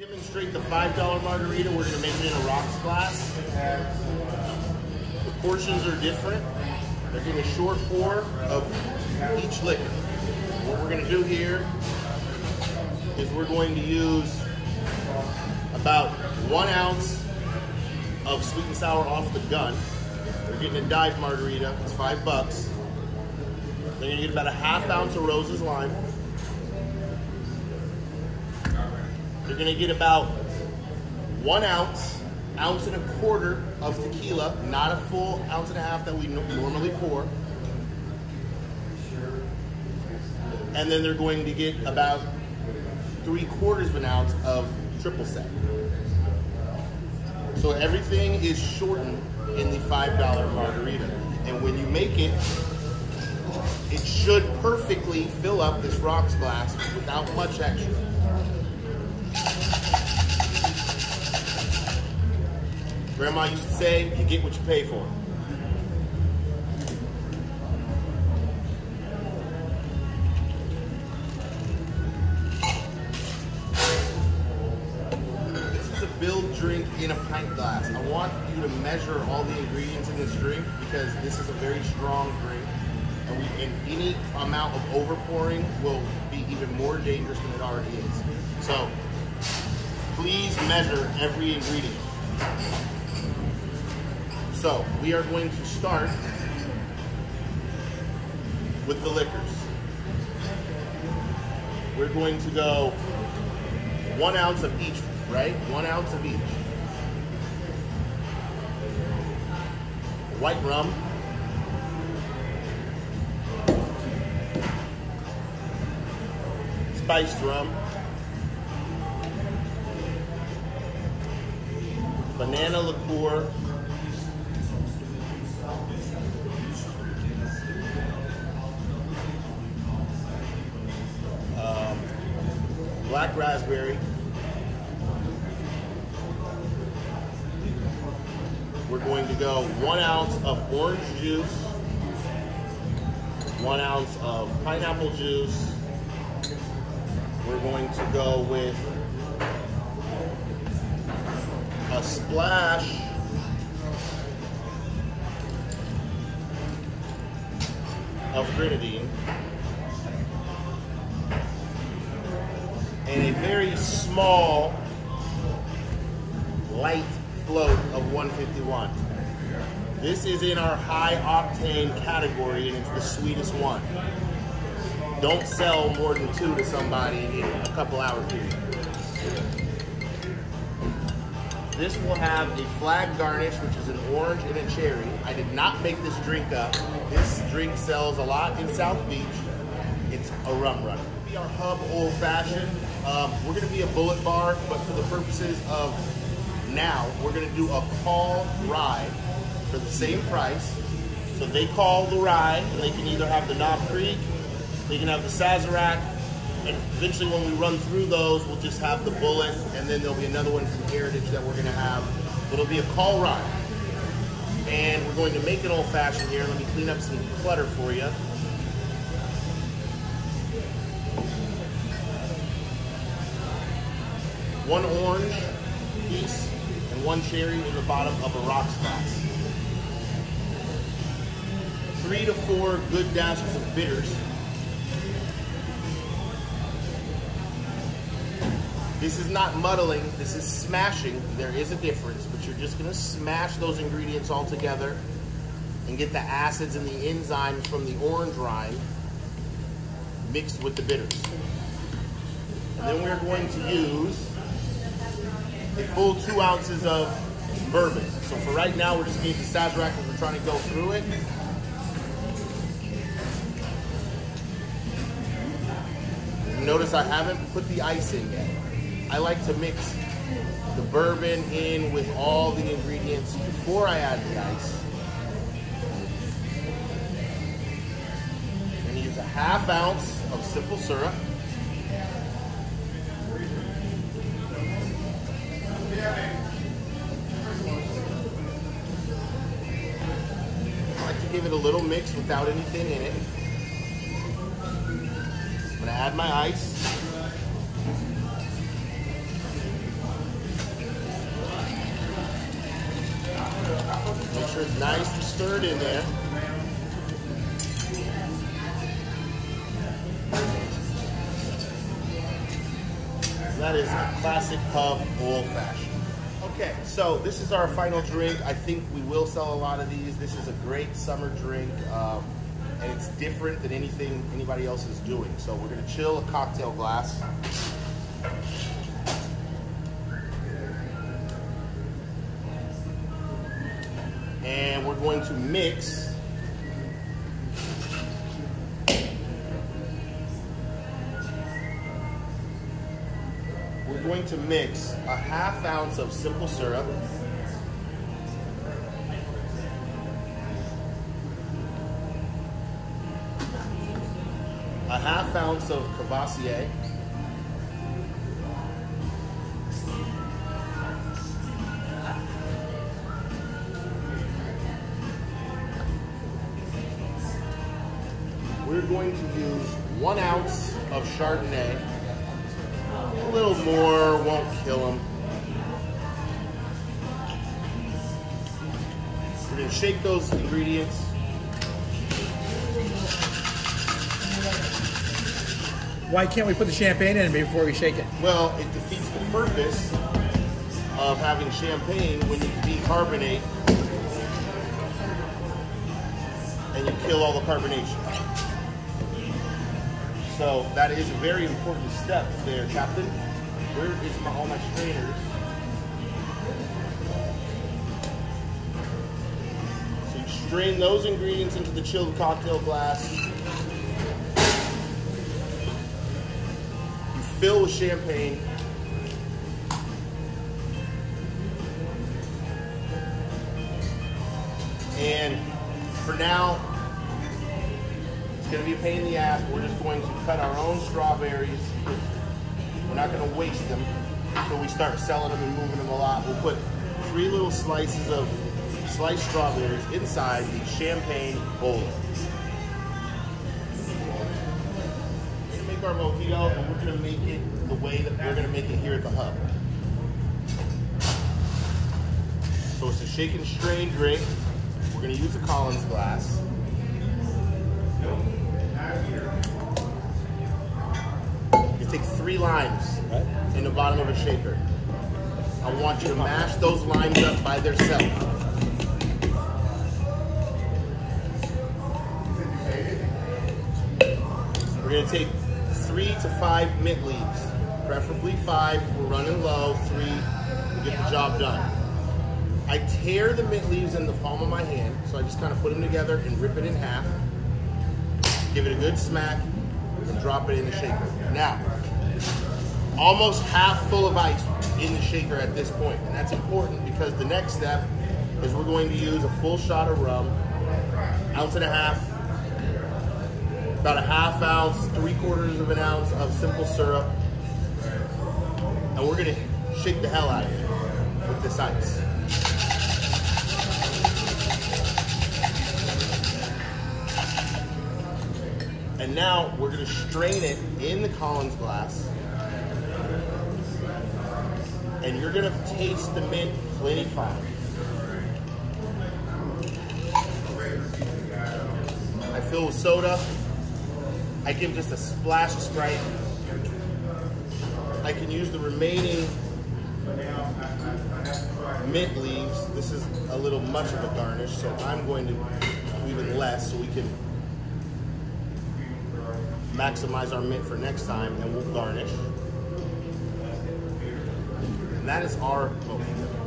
Demonstrate the $5 margarita. We're going to make it in a rocks glass. The portions are different. They're getting a short pour of each liquor. What we're going to do here is we're going to use about one ounce of sweet and sour off the gun. We're getting a dive margarita. It's five bucks. They're going to get about a half ounce of Rose's lime. You're gonna get about one ounce, ounce and a quarter of tequila, not a full ounce and a half that we normally pour. And then they're going to get about three quarters of an ounce of triple sec. So everything is shortened in the $5 margarita. And when you make it, it should perfectly fill up this rocks glass without much extra. Grandma used to say, you get what you pay for. This is a build drink in a pint glass. I want you to measure all the ingredients in this drink because this is a very strong drink. And, we, and any amount of overpouring will be even more dangerous than it already is. So please measure every ingredient. So we are going to start with the liquors. We're going to go one ounce of each, right? One ounce of each. White rum. Spiced rum. Banana liqueur. Black raspberry. We're going to go one ounce of orange juice, one ounce of pineapple juice. We're going to go with a splash of grenadine. And a very small light float of 151. This is in our high octane category and it's the sweetest one. Don't sell more than two to somebody in a couple hour period. This will have a flag garnish, which is an orange and a cherry. I did not make this drink up. This drink sells a lot in South Beach. It's a rum runner. Be our hub old fashioned. Um, we're going to be a Bulleit bar, but for the purposes of now, we're going to do a call ride for the same price. So they call the ride, and they can either have the Knob Creek, they can have the Sazerac, and eventually when we run through those, we'll just have the Bulleit, and then there'll be another one from Heritage that we're going to have. It'll be a call ride. And we're going to make an old fashioned here. Let me clean up some clutter for you. One orange piece and one cherry in the bottom of a rocks glass. Three to four good dashes of bitters. This is not muddling, this is smashing. There is a difference, but you're just gonna smash those ingredients all together and get the acids and the enzymes from the orange rind mixed with the bitters. And then we're going to use a full two ounces of bourbon. So for right now, we're just gonna use the Sazerac because we're trying to go through it. Notice I haven't put the ice in yet. I like to mix the bourbon in with all the ingredients before I add the ice. I'm gonna use a half ounce of simple syrup. give it a little mix without anything in it. I'm gonna add my ice. Make sure it's nice and stirred in there. That is a classic pub old fashioned. Okay, so this is our final drink. I think we will sell a lot of these. This is a great summer drink, um, and it's different than anything anybody else is doing. So we're gonna chill a cocktail glass. And we're going to mix going to mix a half ounce of simple syrup. A half ounce of Courvoisier. We're going to use one ounce of Chardonnay. A little more won't kill them. We're gonna shake those ingredients. Why can't we put the champagne in before we shake it? Well, it defeats the purpose of having champagne when you decarbonate and you kill all the carbonation. So that is a very important step there, Captain. Where is my, all my strainers? So you strain those ingredients into the chilled cocktail glass. You fill with champagne. And for now, it's gonna be a pain in the ass. We're just going to cut our own strawberries. We're not gonna waste them until we start selling them and moving them a lot. We'll put three little slices of sliced strawberries inside the champagne bowl. We're gonna make our mojito and we're gonna make it the way that we're gonna make it here at the hub. So it's a shake and strain drink. We're gonna use a Collins glass. You take three limes in the bottom of a shaker. I want you to mash those limes up by themselves. We're gonna take three to five mint leaves, preferably five. We're running low. Three, get the job done. I tear the mint leaves in the palm of my hand, so I just kind of put them together and rip it in half. Give it a good smack, and drop it in the shaker. Now, almost half full of ice in the shaker at this point, and that's important because the next step is we're going to use a full shot of rum, ounce and a half, about a half ounce, three quarters of an ounce of simple syrup, and we're gonna shake the hell out of it with this ice. And now we're gonna strain it in the Collins glass. And you're gonna taste the mint plenty fine. I fill with soda. I give just a splash of Sprite. I can use the remaining mint leaves. This is a little much of a garnish, so I'm going to even less so we can maximize our mint for next time and we'll garnish. And that is our mojito.